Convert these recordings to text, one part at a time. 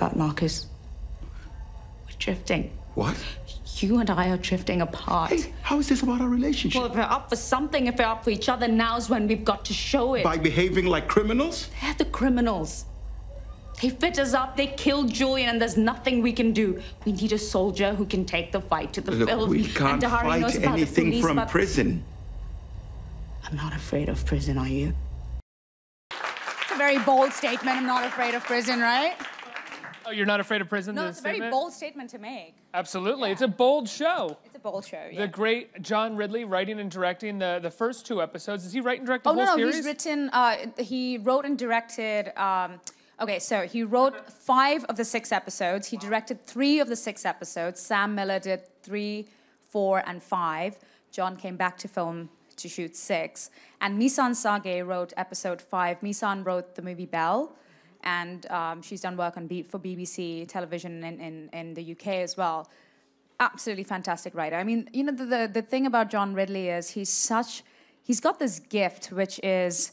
What are we about, Marcus? We're drifting. What? You and I are drifting apart. Hey, how is this about our relationship? Well, if we're up for something, if we're up for each other, now's when we've got to show it. By behaving like criminals? They're the criminals. They fit us up, they killed Julian, and there's nothing we can do. We need a soldier who can take the fight to the Look, field. we can't and Dahari knows fight anything from prison. I'm not afraid of prison, are you? It's a very bold statement. I'm not afraid of prison, right? Oh, you're not afraid of prison? No, it's a very bold statement to make. Absolutely. It's a bold show. It's a bold show. Yeah. The great John Ridley writing and directing the, the first two episodes. Is he write and direct the Oh whole no, no, he's written. Uh, he wrote and directed. Um, okay, so he wrote five of the six episodes. He directed three of the six episodes. Sam Miller did three, four, and five. John came back to film to shoot six. And Misan Sagay wrote episode five. Misan wrote the movie Belle, and um, she's done work on B- for BBC television in, in, in the UK as well absolutely fantastic writer. I mean, you know, the, the, the thing about John Ridley is he's such, he's got this gift, which is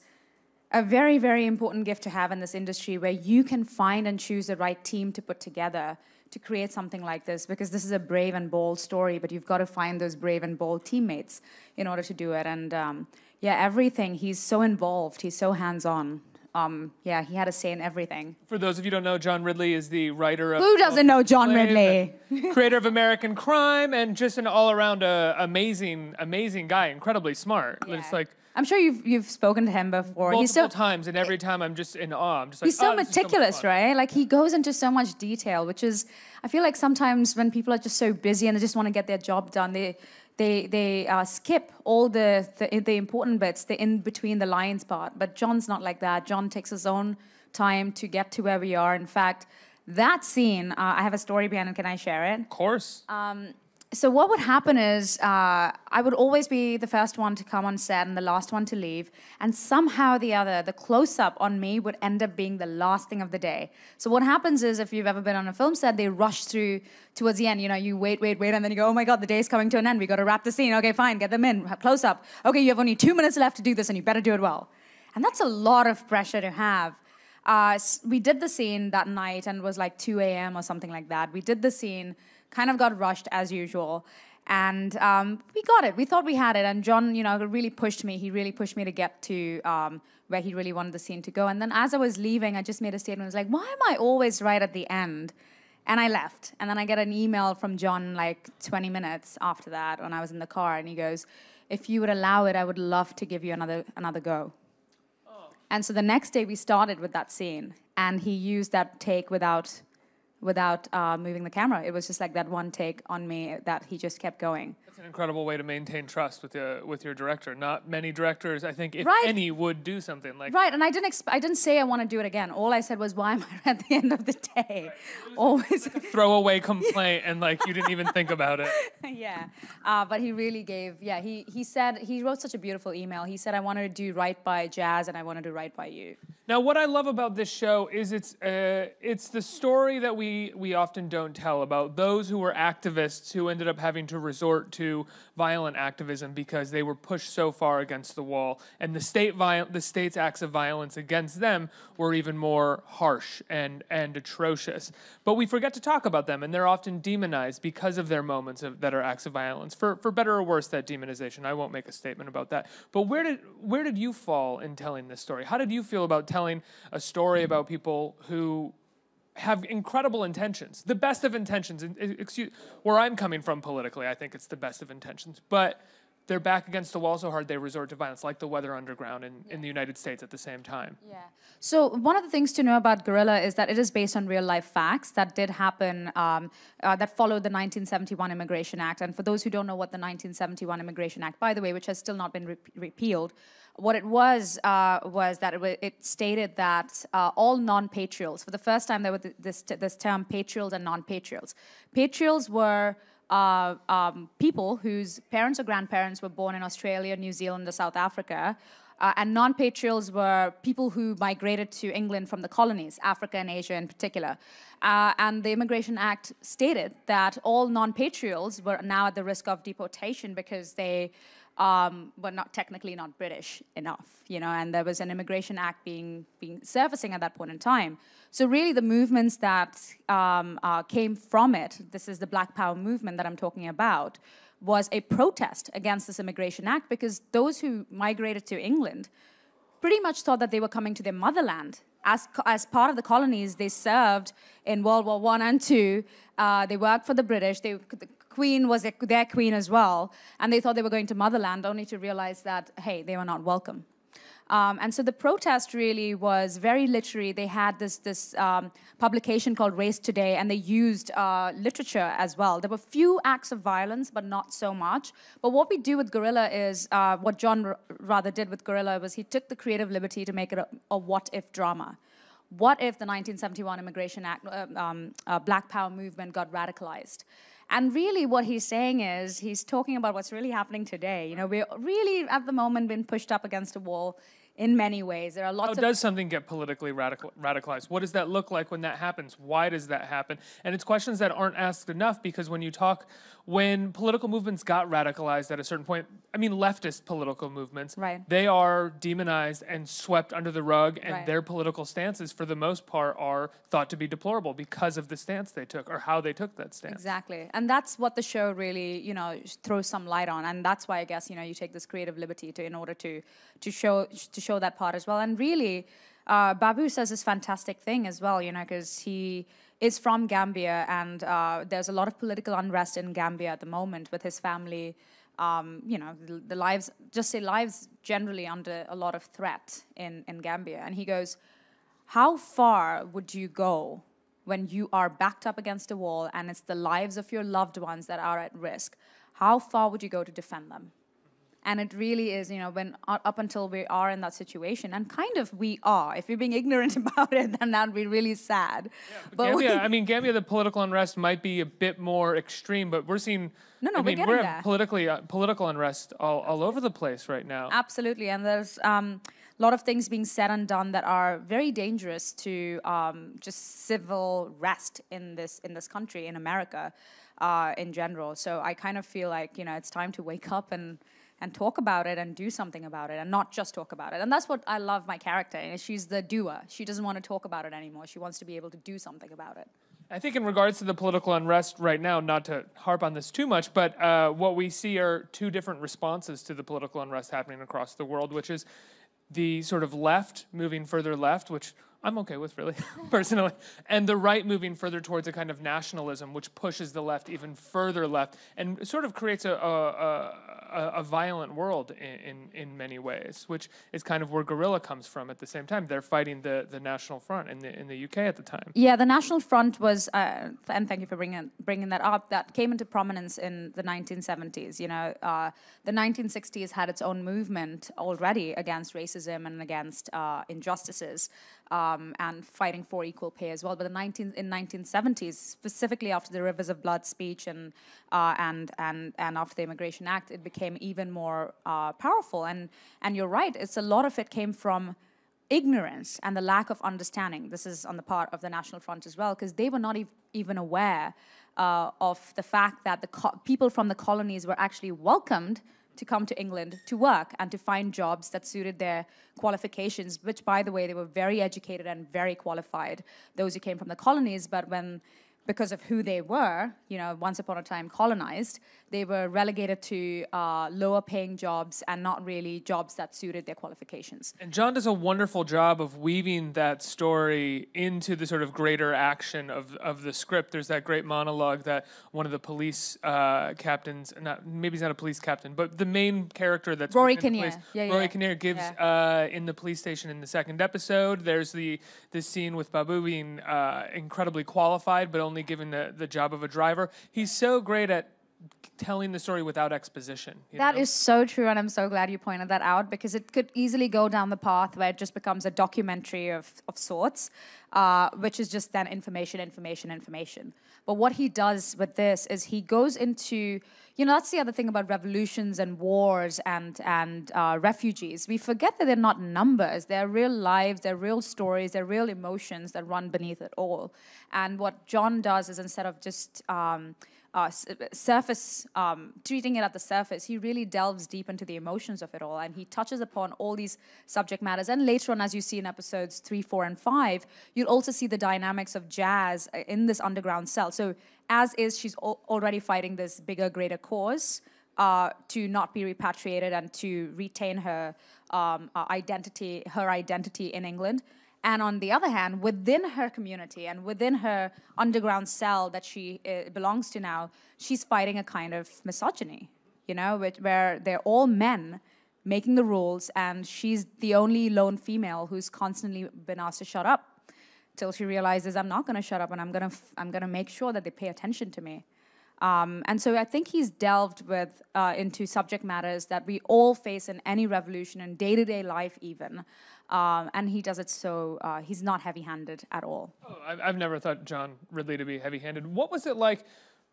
a very, very important gift to have in this industry where you can find and choose the right team to put together to create something like this because this is a brave and bold story, but you've got to find those brave and bold teammates in order to do it. And um, yeah, everything, he's so involved, he's so hands on. Um, yeah, he had a say in everything. For those of you who don't know, John Ridley is the writer of. Who doesn't know John Ridley? creator of American Crime and just an all around uh, amazing, amazing guy, incredibly smart. It's like I'm sure you've you've spoken to him before. multiple he's so times, and every time I'm just in awe. I'm just like, he's so "Oh, this is much meticulous, fun." right? Like he goes into so much detail, which is I feel like sometimes when people are just so busy and they just want to get their job done, they they they uh, skip all the, the the important bits, the in between the lines part. But John's not like that. John takes his own time to get to where we are. In fact, that scene, uh, I have a story behind it. Can I share it? Of course. So what would happen is uh, I would always be the first one to come on set and the last one to leave, and somehow or the other, the close-up on me would end up being the last thing of the day. So what happens is, if you've ever been on a film set, they rush through towards the end. You know, you wait, wait, wait, and then you go, "Oh my God, the day's coming to an end. We got to wrap the scene. Okay, fine, get them in, close-up. Okay, you have only two minutes left to do this, and you better do it well." And that's a lot of pressure to have. Uh, we did the scene that night and it was like 2 a.m. or something like that. We did the scene, kind of got rushed as usual. And um, we got it. We thought we had it. And John, you know, really pushed me. He really pushed me to get to um, where he really wanted the scene to go. And then as I was leaving, I just made a statement. I was like, why am I always right at the end? And I left. And then I get an email from John like 20 minutes after that when I was in the car. And he goes, if you would allow it, I would love to give you another, another go. And so the next day we started with that scene, and he used that take without, without uh, moving the camera. It was just like that one take on me that he just kept going. It's an incredible way to maintain trust with the, with your director. Not many directors, I think, if Right. any, would do something like Right, and I didn't. Exp- I didn't say I want to do it again. All I said was, "Why am I at the end of the day?" Always. throwaway complaint, and like you didn't even think about it. yeah, uh, but he really gave. Yeah, he he said he wrote such a beautiful email. He said, "I wanted to do right by Jas, and I wanted to do right by you." Now, what I love about this show is it's uh, it's the story that we we often don't tell about those who were activists who ended up having to resort to violent activism because they were pushed so far against the wall, and the state viol- the state's acts of violence against them were even more harsh and and atrocious. But we forget to talk about them, and they're often demonized because of their moments of, that are acts of violence. For for better or worse, that demonization. I won't make a statement about that. But where did where did you fall in telling this story? How did you feel about telling a story about people who have incredible intentions, the best of intentions. uh, Excuse where I'm coming from politically, I think it's the best of intentions, but they're back against the wall so hard they resort to violence, like the Weather Underground in, in the United States at the same time. Yeah. So one of the things to know about Guerrilla is that it is based on real life facts that did happen, um, uh, that followed the 1971 Immigration Act. And for those who don't know what the 1971 Immigration Act, by the way, which has still not been re- repealed, what it was uh, was that it, it stated that uh, all non-patrials, for the first time, there was th- this this term patrials and non-patrials. Patrials were uh, um, people whose parents or grandparents were born in Australia, New Zealand, or South Africa. Uh, and non patrials were people who migrated to England from the colonies, Africa and Asia in particular. Uh, and the Immigration Act stated that all non patrials were now at the risk of deportation because they um, but not technically not British enough, you know, and there was an immigration act being being surfacing at that point in time. So really, the movements that um, uh, came from it, this is the Black Power movement that I'm talking about, was a protest against this immigration act because those who migrated to England pretty much thought that they were coming to their motherland. As, as part of the colonies, they served in World War One and Two. Uh, they worked for the British. They, the Queen was their, queen as well, and they thought they were going to motherland, only to realize that hey, they were not welcome. Um, and so the protest really was very literary. They had this, this um, publication called Race Today, and they used uh, literature as well. There were few acts of violence, but not so much. But what we do with Guerrilla is, uh, what John r- rather did with Guerrilla was he took the creative liberty to make it a, a what-if drama. What if the 1971 Immigration Act, uh, um, uh, Black Power movement got radicalized? And really, what he's saying is he's talking about what's really happening today. You know, we're really at the moment been pushed up against a wall in many ways. There are lots How of does something get politically radical, radicalized? What does that look like when that happens? Why does that happen? And it's questions that aren't asked enough because when you talk, when political movements got radicalized at a certain point, I mean leftist political movements, Right. they are demonized and swept under the rug, and Right. their political stances, for the most part, are thought to be deplorable because of the stance they took or how they took that stance. Exactly. And that's what the show really, you know, throws some light on. And that's why I guess, you know, you take this creative liberty to in order to to show to show that part as well. And really, uh, Babou says this fantastic thing as well, you know, because he is from Gambia and uh, there's a lot of political unrest in Gambia at the moment with his family. Um, you know, the, the lives, just say lives generally under a lot of threat in, in Gambia. And he goes, how far would you go when you are backed up against a wall and it's the lives of your loved ones that are at risk? How far would you go to defend them? And it really is, you know, when uh, up until we are in that situation, and kind of we are. If we're being ignorant about it, then that'd be really sad. Yeah, but we- Gambia, I mean, Gambia, the political unrest might be a bit more extreme, but we're seeing. No, no, I we're mean, we're at politically uh, political unrest all, all over the place right now. Absolutely, and there's um, a lot of things being said and done that are very dangerous to um, just civil rest in this in this country in America uh, in general. So I kind of feel like you know it's time to wake up and and talk about it and do something about it and not just talk about it. And that's what I love my character. She's the doer. She doesn't want to talk about it anymore. She wants to be able to do something about it. I think in regards to the political unrest right now, not to harp on this too much, but uh, what we see are two different responses to the political unrest happening across the world, which is the sort of left moving further left, which I'm okay with really, personally, and the right moving further towards a kind of nationalism, which pushes the left even further left and sort of creates a, a, a, a violent world in, in, in many ways, which is kind of where guerrilla comes from at the same time. They're fighting the, the National Front in the, in the UK at the time. Yeah, the National Front was, uh, and thank you for bringing bringing that up. That came into prominence in the 1970s. You know, uh, the 1960s had its own movement already against racism and against uh, injustices, um, and fighting for equal pay as well. But the 19 in 1970s, specifically after the Rivers of Blood speech and uh, and and and after the Immigration Act, it became even more uh, powerful. And and you're right, it's a lot of it came from ignorance and the lack of understanding. This is on the part of the National Front as well, because they were not ev- even aware uh, of the fact that the people from the colonies were actually welcomed to come to England to work and to find jobs that suited their qualifications, which, by the way, they were very educated and very qualified, those who came from the colonies. But when because of who they were, you know, once upon a time colonized, they were relegated to uh, lower paying jobs and not really jobs that suited their qualifications. And John does a wonderful job of weaving that story into the sort of greater action of, of the script. There's that great monologue that one of the police uh, captains, not maybe he's not a police captain, but the main character that's Rory Kinnear. yeah, Rory yeah. Kinnear gives Yeah. uh, in the police station in the second episode. There's the the scene with Babou being uh, incredibly qualified, but only given the, the job of a driver. He's so great at telling the story without exposition. That know? is so true, and I'm so glad you pointed that out because it could easily go down the path where it just becomes a documentary of, of sorts. uh, which is just then information, information, information. But what he does with this is he goes into, you know, that's the other thing about revolutions and wars and and uh, refugees. We forget that they're not numbers; they're real lives, they're real stories, they're real emotions that run beneath it all. And what John does is instead of just um, uh, surface, um, treating it at the surface, he really delves deep into the emotions of it all, and he touches upon all these subject matters. And later on, as you see in episodes three, four, and five, you'll also see the dynamics of Jas uh, in this underground cell. So, as is, she's al- already fighting this bigger, greater cause. Uh, to not be repatriated and to retain her um, uh, identity, her identity in England. And on the other hand, within her community and within her underground cell that she uh, belongs to now, she's fighting a kind of misogyny, you know, which, where they're all men making the rules, and she's the only lone female who's constantly been asked to shut up till she realizes I'm not going to shut up and I'm going to f- I'm going to make sure that they pay attention to me. Um, and so I think he's delved with uh, into subject matters that we all face in any revolution in day to day life, even. Um, and he does it so uh, he's not heavy handed at all. Oh, I've, never thought John Ridley to be heavy handed. What was it like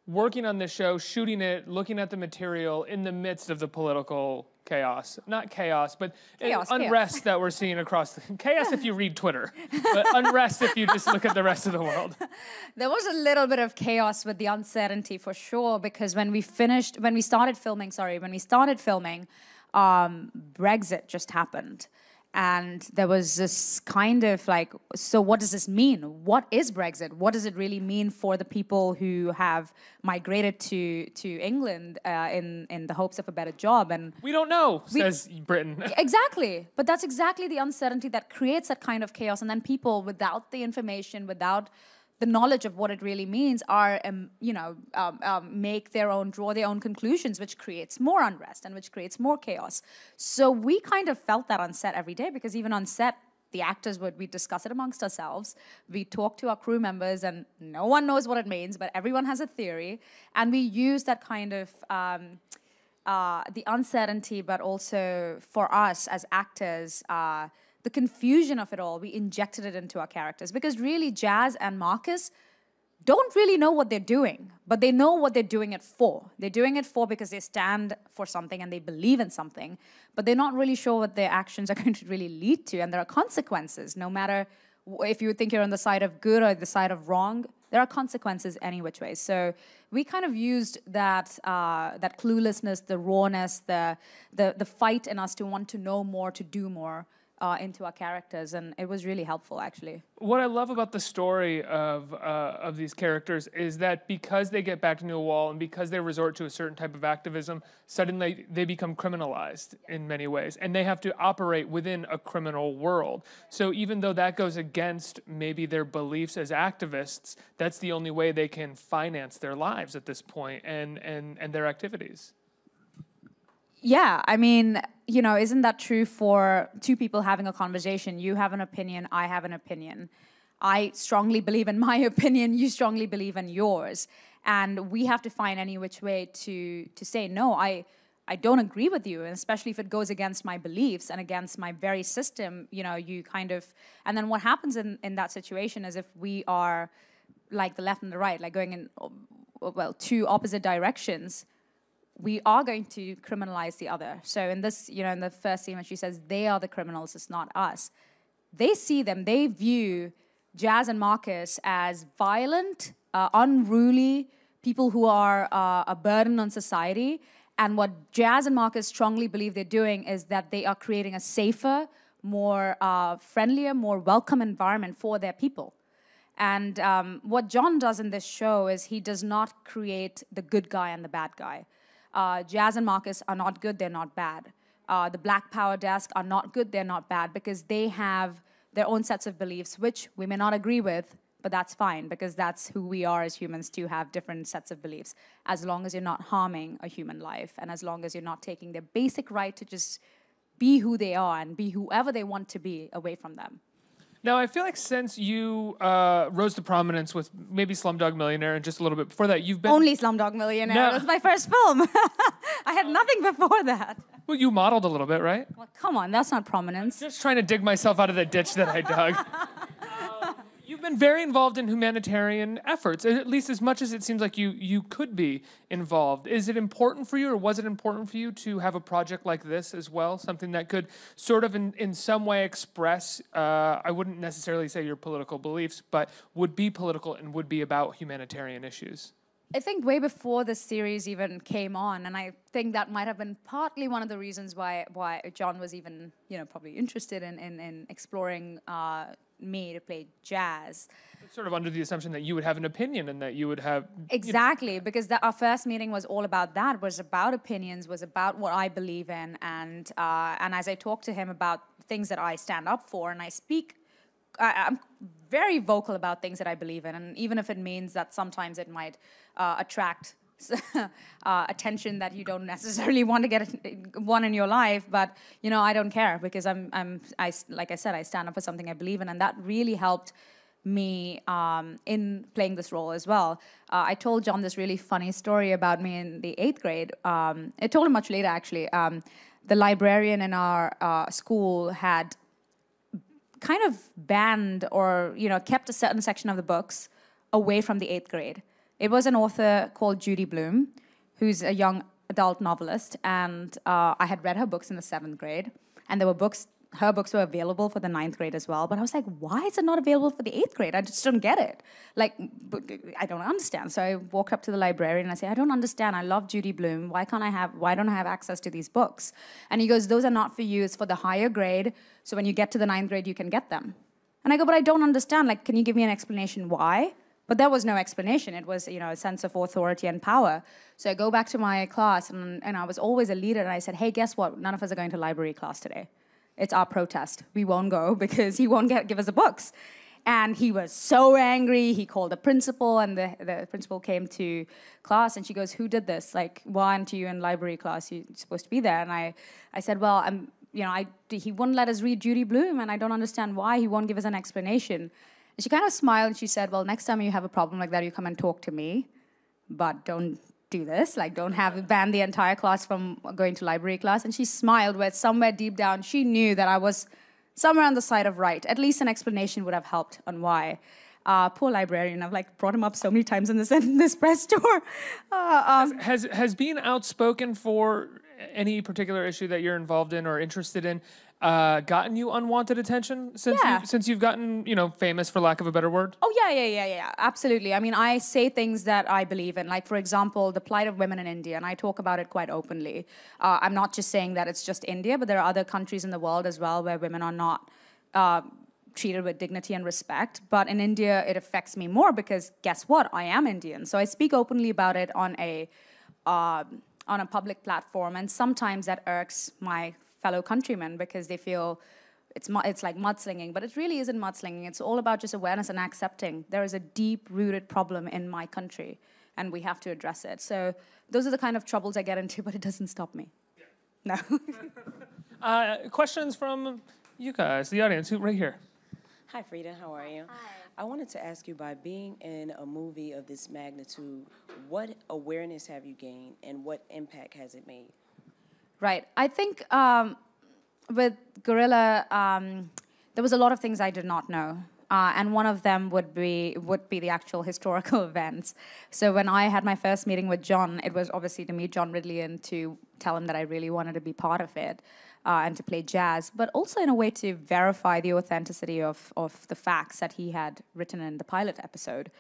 working on this show, shooting it, looking at the material in the midst of the political chaos? Not chaos, but Chaos, unrest chaos. that we're seeing across the chaos if you read Twitter, but unrest if you just look at the rest of the world. There was a little bit of chaos with the uncertainty for sure, because when we finished, when we started filming, sorry, when we started filming, um, Brexit just happened. And there was this kind of like, so what does this mean? What is Brexit? What does it really mean for the people who have migrated to to England uh, in in the hopes of a better job? And We don't know, We- says Britain. exactly but that's exactly the uncertainty that creates that kind of chaos and then people without the information without the knowledge of what it really means are um, you know um, um, make their own draw their own conclusions which creates more unrest and which creates more chaos. So we kind of felt that on set every day because even on set the actors would we discuss it amongst ourselves. We talk to our crew members and no one knows what it means but everyone has a theory. And we use that kind of um, uh, the uncertainty, but also for us as actors, uh, the confusion of it all, we injected it into our characters. Because really, Jas and Marcus don't really know what they're doing, but they know what they're doing it for. They're doing it for because they stand for something and they believe in something, but they're not really sure what their actions are going to really lead to. And there are consequences, no matter if you think you're on the side of good or the side of wrong, there are consequences any which way. So we kind of used that uh, that cluelessness, the rawness, the, the the fight in us to want to know more, to do more uh, into our characters, and it was really helpful actually. What I love about the story of uh, of these characters is that because they get back to New Wall and because they resort to a certain type of activism, suddenly they become criminalized in many ways, and they have to operate within a criminal world. So even though that goes against maybe their beliefs as activists, that's the only way they can finance their lives at this point and and and their activities. Yeah, I mean, you know, isn't that true for two people having a conversation? You have an opinion, I have an opinion. I strongly believe in my opinion, you strongly believe in yours. And we have to find any which way to to say no, I I don't agree with you, and especially if it goes against my beliefs and against my very system, you know, you kind of and then what happens in, in that situation is if we are like the left and the right, like going in well, two opposite directions, we are going to criminalize the other. So in this, you know, in the first scene when she says they are the criminals, it's not us. They see them, they view Jas and Marcus as violent, uh, unruly people who are uh, a burden on society. And what Jas and Marcus strongly believe they're doing is that they are creating a safer, more uh, friendlier, more welcome environment for their people. And um, what John does in this show is he does not create the good guy and the bad guy. Uh, Jas and Marcus are not good, they're not bad. Uh, the Black Power Desk are not good, they're not bad, because they have their own sets of beliefs, which we may not agree with, but that's fine, because that's who we are as humans to have different sets of beliefs, as long as you're not harming a human life, and as long as you're not taking their basic right to just be who they are and be whoever they want to be away from them. Now, I feel like since you uh, rose to prominence with maybe Slumdog Millionaire and just a little bit before that, you've been Only Slumdog Millionaire. No. It was my first film. I had nothing before that. well, you modeled a little bit, right? Well, come on, that's not prominence. Just trying to dig myself out of the ditch that I dug. been very involved in humanitarian efforts, at least as much as it seems like you you could be involved. Is it important for you, or was it important for you to have a project like this as well, something that could sort of in, in some way express? Uh, I wouldn't necessarily say your political beliefs, but would be political and would be about humanitarian issues. I think way before this series even came on, and I think that might have been partly one of the reasons why why John was even you know probably interested in in, in exploring uh, me to play Jas. Sort of under the assumption that you would have an opinion and that you would have exactly because the, our first meeting was all about that was about opinions was about what I believe in and uh, and as I talked to him about things that I stand up for and I speak I, am very vocal about things that I believe in, and even if it means that sometimes it might uh, attract uh, attention that you don't necessarily want to get one in your life, but you know I don't care because I'm I'm I like I said I stand up for something I believe in, and that really helped me um, in playing this role as well. Uh, I told John this really funny story about me in the eighth grade. Um, I told him much later actually. Um, the librarian in our uh, school had kind of banned or you know kept a certain section of the books away from the eighth grade. It was an author called Judy Blume, who's a young adult novelist, and uh, I had read her books in the seventh grade, and there were books. Her books were available for the ninth grade as well, but I was like, why is it not available for the eighth grade? I just don't get it. Like, I don't understand. So I walked up to the librarian and I say, I don't understand. I love Judy Blume. Why can't I have? Why don't I have access to these books? And he goes, those are not for you. It's for the higher grade so when you get to the ninth grade, you can get them. And I go, but I don't understand. Like, can you give me an explanation why? But there was no explanation. It was, you know, a sense of authority and power. So I go back to my class, and, and I was always a leader. And I said, hey, guess what? None of us are going to library class today. It's our protest. We won't go because he won't get, give us the books. And he was so angry. He called the principal, and the, the principal came to class, and she goes, "Who did this? Like, why aren't you in library class? You're supposed to be there." And I, I said, "Well, I'm you know, I, he wouldn't let us read Judy Blume, and I don't understand why. He won't give us an explanation. And she kind of smiled and she said, Well, next time you have a problem like that, you come and talk to me, but don't do this. Like, don't have ban the entire class from going to library class. And she smiled, where somewhere deep down she knew that I was somewhere on the side of right. At least an explanation would have helped on why. Uh, poor librarian. I've like brought him up so many times in this in this press tour. Uh, um, has, has has being outspoken for any particular issue that you're involved in or interested in uh, gotten you unwanted attention since yeah. you, since you've gotten you know famous for lack of a better word? Oh yeah, yeah, yeah, yeah, absolutely. I mean, I say things that I believe in, like for example, the plight of women in India, and I talk about it quite openly. Uh, I'm not just saying that it's just India, but there are other countries in the world as well where women are not. Uh, treated with dignity and respect. But in India, it affects me more because guess what? I am Indian. So I speak openly about it on a uh, on a public platform, and sometimes that irks my fellow countrymen because they feel it's it's like mudslinging, but it really isn't mudslinging. It's all about just awareness and accepting there is a deep-rooted problem in my country, and we have to address it. So those are the kind of troubles I get into, but it doesn't stop me. Yeah. No. uh, questions from you guys, the audience, who right here. Hi, Freida. How are you? Hi. I wanted to ask you by being in a movie of this magnitude, what awareness have you gained and what impact has it made? Right. I think um, with Guerrilla, um, there was a lot of things I did not know. Uh, and one of them would be would be the actual historical events. So when I had my first meeting with John, it was obviously to meet John Ridley and to tell him that I really wanted to be part of it uh, and to play Jas, but also in a way to verify the authenticity of, of the facts that he had written in the pilot episode.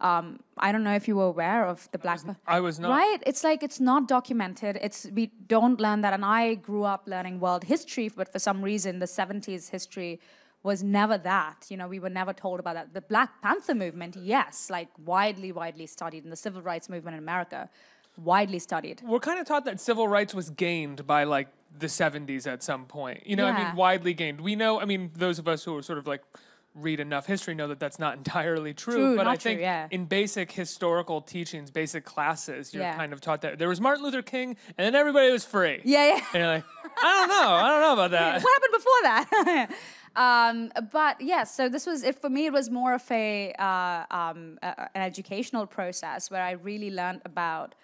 Um, I don't know if you were aware of the Black. I was not. Right? It's like it's not documented. It's we don't learn that, and I grew up learning world history, but for some reason, the '70s history was never that. You know, we were never told about that. The Black Panther movement, yes, like widely, widely studied, and the civil rights movement in America, widely studied. We're kind of taught that civil rights was gained by like the 70s at some point. You know, I mean, widely gained. We know, I mean, those of us who are sort of like read enough history know that that's not entirely true. True, but I not true, think yeah. in basic historical teachings, basic classes, you're Yeah. kind of taught that there was Martin Luther King and then everybody was free. Yeah, yeah. And you're like, I don't know. I don't know about that. what happened before that? um, but yes, so this was it for me. It was more of a, uh, um, a an educational process where I really learned about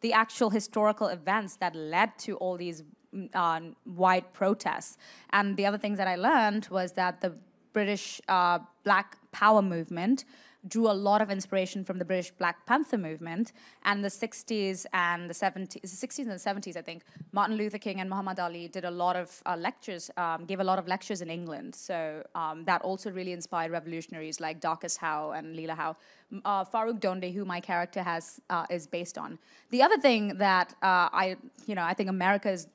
the actual historical events that led to all these mm, uh, wide protests. And the other things that I learned was that the British uh, Black Power movement drew a lot of inspiration from the British Black Panther movement and the 60s and the 70s, the 60s and the 70s, I think. Martin Luther King and Muhammad Ali did a lot of uh, lectures, um, gave a lot of lectures in England. So um, that also really inspired revolutionaries like Darcus Howe and Leela Howe. Uh, Farrukh Dhondy, who my character has, uh, is based on. The other thing that uh, I, you know, I think America is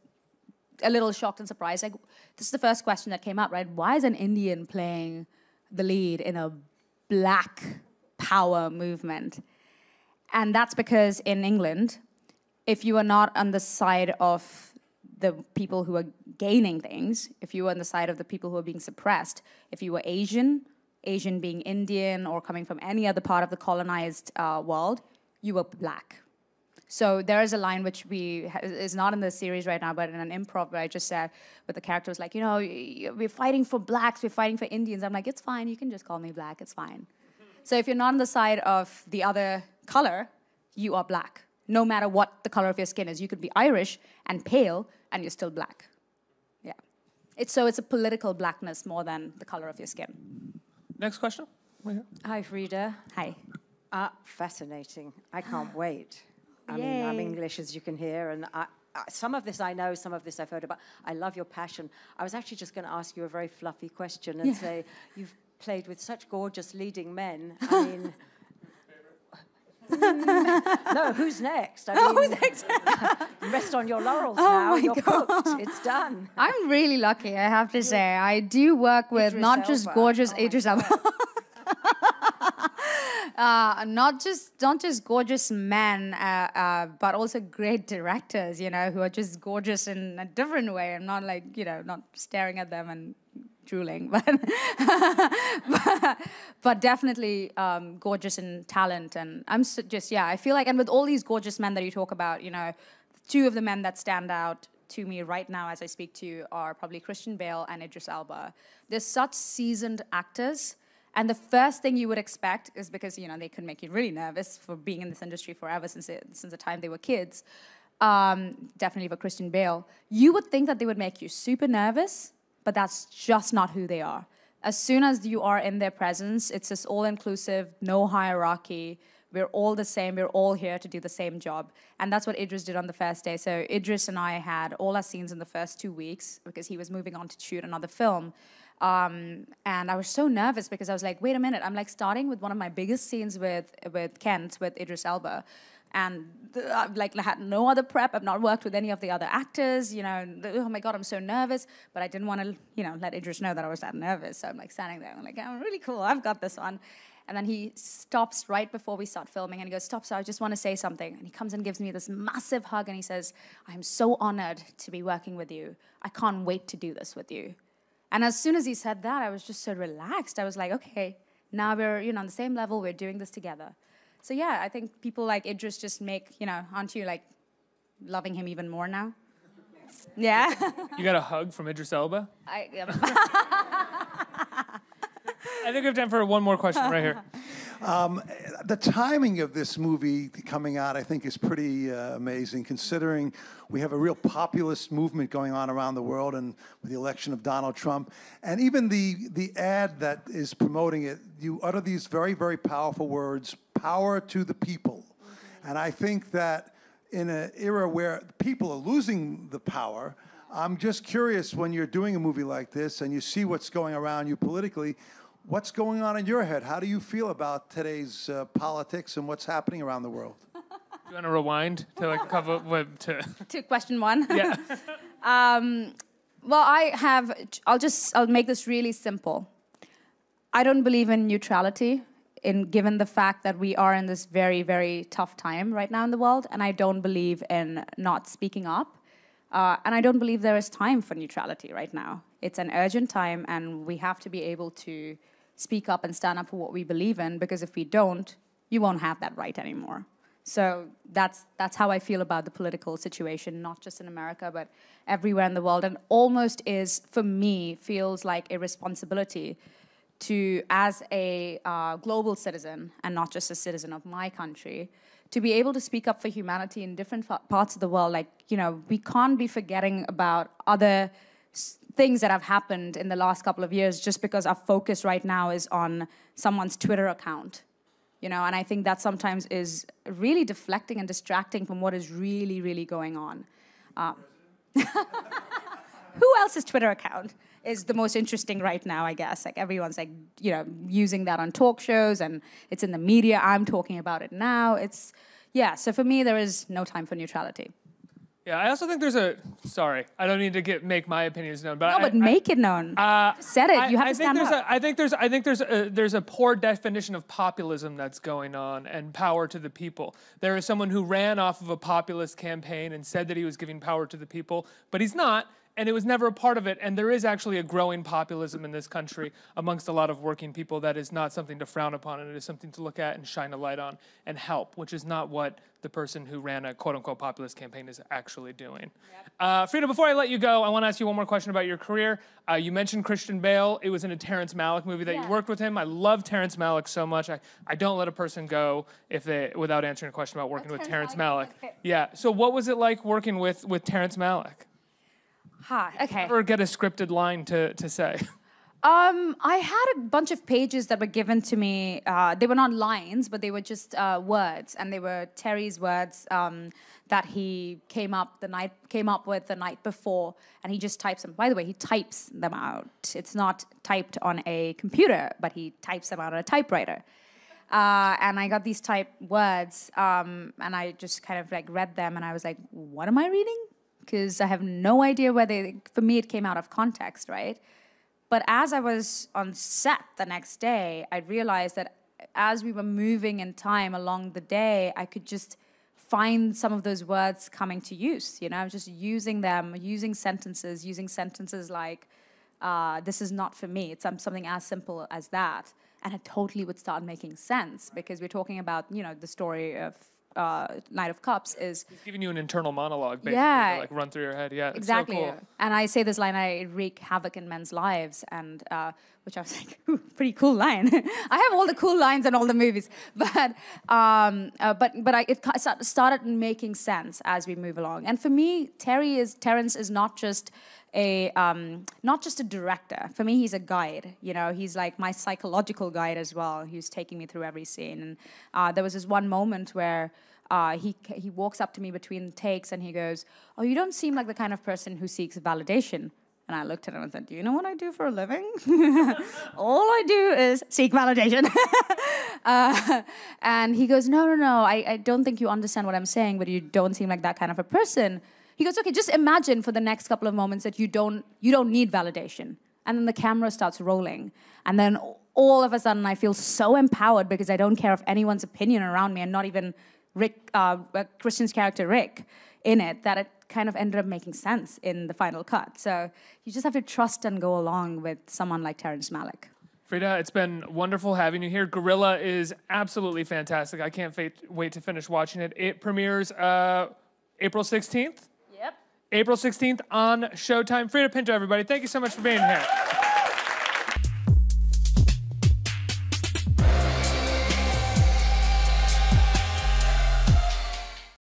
a little shocked and surprised. Like, this is the first question that came up, right? Why is an Indian playing the lead in a black power movement? And that's because in England, if you are not on the side of the people who are gaining things, if you are on the side of the people who are being suppressed, if you were Asian, Asian being Indian or coming from any other part of the colonized uh, world, you were black. So there is a line which we is not in the series right now, but in an improv where I just said, with the character was like, you know, we're fighting for blacks, we're fighting for Indians. I'm like, it's fine, you can just call me black, it's fine. So if you're not on the side of the other color, you are black. No matter what the color of your skin is, you could be Irish and pale, and you're still black. Yeah. It's so it's a political blackness more than the color of your skin. Next question. Hi, Freida. Hi. Uh, fascinating. I can't wait. I mean, I'm English, as you can hear, and I, I, some of this I know, some of this I've heard about. I love your passion. I was actually just going to ask you a very fluffy question and say, you've played with such gorgeous leading men. I mean, no, who's next? I mean, who's next? rest on your laurels oh now. my You're God. cooked. It's done. I'm really lucky, I have to say. I do work with Idris not just gorgeous Oh Idris Elba. Uh, not just not just gorgeous men, uh, uh, but also great directors. You know, who are just gorgeous in a different way. I'm not like you know, not staring at them and drooling, but but, but definitely um, gorgeous in talent. And I'm s just yeah, I feel like, and with all these gorgeous men that you talk about, you know, two of the men that stand out to me right now as I speak to you are probably Christian Bale and Idris Elba. They're such seasoned actors. And the first thing you would expect is because you know they could make you really nervous for being in this industry forever since it, since the time they were kids. Um, definitely for Christian Bale, you would think that they would make you super nervous, but that's just not who they are. As soon as you are in their presence, it's this all-inclusive, no hierarchy. We're all the same. We're all here to do the same job, and that's what Idris did on the first day. So Idris and I had all our scenes in the first two weeks because he was moving on to shoot another film. Um, and I was so nervous because I was like, wait a minute, I'm like starting with one of my biggest scenes with with Kent with Idris Elba, and I've like had no other prep. I've not worked with any of the other actors. You know, oh my god, I'm so nervous. But I didn't want to, you know, let Idris know that I was that nervous. So I'm like standing there. I'm like, I'm really cool. I've got this one. And then he stops right before we start filming and he goes, Stop, sir, I just want to say something. And he comes and gives me this massive hug and he says, I'm so honored to be working with you. I can't wait to do this with you. And as soon as he said that, I was just so relaxed. I was like, okay, now we're you know on the same level. We're doing this together. So yeah, I think people like Idris just make you know, aren't you like loving him even more now? Yeah. You got a hug from Idris Elba? I, um, I think we have time for one more question right here. The timing of this movie coming out, I think, is pretty uh, amazing, considering we have a real populist movement going on around the world, and with the election of Donald Trump, and even the the ad that is promoting it, you utter these very, very powerful words: "Power to the people," and I think that in an era where people are losing the power. I'm just curious when you're doing a movie like this and you see what's going around you politically, what's going on in your head? How do you feel about today's uh, politics and what's happening around the world? Do you want to rewind to like cover what to? to question one. Yeah. Well, I have. I'll just. I'll make this really simple. I don't believe in neutrality, in given the fact that we are in this very, very tough time right now in the world, and I don't believe in not speaking up, uh, and I don't believe there is time for neutrality right now. It's an urgent time, and we have to be able to speak up and stand up for what we believe in. Because if we don't, you won't have that right anymore. So that's that's how I feel about the political situation, not just in America, but everywhere in the world, and almost is for me feels like a responsibility to, as a uh, global citizen and not just a citizen of my country, to be able to speak up for humanity in different parts of the world. Like you know, we can't be forgetting about other things that have happened in the last couple of years just because our focus right now is on someone's Twitter account. You know, and I think that sometimes is really deflecting and distracting from what is really, really going on. Um, who else's Twitter account is the most interesting right now, I guess. Like everyone's like, you know, using that on talk shows and it's in the media. I'm talking about it now. It's yeah, so for me there is no time for neutrality. Yeah, I also think there's a. Sorry, I don't need to get make my opinions known, but No, I, but I- make it known. Uh, said it. I- you have I to think stand up. A, I think there's I think there's a, there's a poor definition of populism that's going on and power to the people. There is someone who ran off of a populist campaign and said that he was giving power to the people, but he's not. And it was never a part of it. And there is actually a growing populism in this country amongst a lot of working people that is not something to frown upon. And it is something to look at and shine a light on and help, which is not what the person who ran a quote unquote populist campaign is actually doing. Uh, Freida, before I let you go, I want to ask you one more question about your career. Uh, you mentioned Christian Bale. It was in a Terrence Malick movie that you worked with him. I love Terrence Malick so much. I, I don't let a person go if they without answering a question about working with Terrence Malick. Malick. Yeah. So what was it like working with with Terrence Malick? Ha, okay. Or get a scripted line to, to say? Um, I had a bunch of pages that were given to me. Uh, they were not lines, but they were just uh, words, and they were Terry's words um, that he came up the night came up with the night before, and he just types them. By the way, he types them out. It's not typed on a computer, but he types them out on a typewriter. Uh, and I got these type words, um, and I just kind of like read them, and I was like, "What am I reading?" Because I have no idea where they. For me, it came out of context, right? But as I was on set the next day, I realized that as we were moving in time along the day, I could just find some of those words coming to use. You know, I was just using them, using sentences, using sentences like, uh, "This is not for me." It's some- something as simple as that, and it totally would start making sense because we're talking about, you know, the story of uh, Knight of Cups is Giving you an internal monologue, basically, Yeah. to like run through your head. Yeah. it's so Exactly. cool. And I say this line, I wreak havoc in men's lives, and uh, which I was like, Ooh, pretty cool line. I have all the cool lines in all the movies, but um, uh, but but I, it started making sense as we move along. And for me, Terry is Terrence is not just a um, not just a director. For me, he's a guide. You know, he's like my psychological guide as well. He's taking me through every scene. And uh, there was this one moment where uh, he he walks up to me between takes and he goes, "Oh, you don't seem like the kind of person who seeks validation." And I looked at him and said, "Do you know what I do for a living? All I do is seek validation." uh, and he goes, "No, no, no. I, I don't think you understand what I'm saying, but you don't seem like that kind of a person." He goes, "Okay, just imagine for the next couple of moments that you don't you don't need validation." And then the camera starts rolling, and then all of a sudden I feel so empowered because I don't care of anyone's opinion around me, and not even Rick, uh, uh, Christian's character Rick, in it. That it kind of ended up making sense in the final cut. So you just have to trust and go along with someone like Terrence Malick. Freida, it's been wonderful having you here. Guerrilla is absolutely fantastic. I can't wait to finish watching it. It premieres uh, April 16th. April 16th on Showtime. Freida Pinto, everybody. Thank you so much for being here.